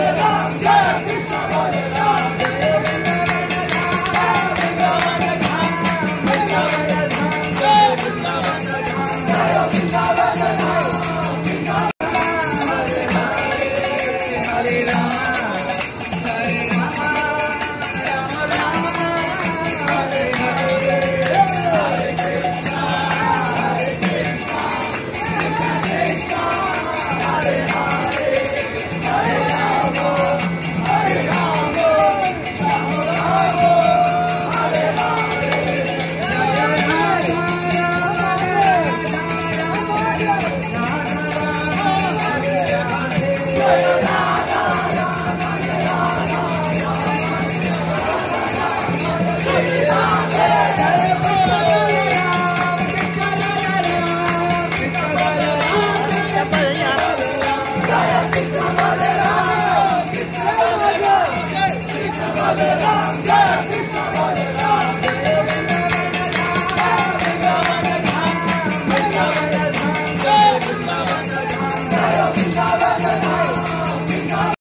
Yeah.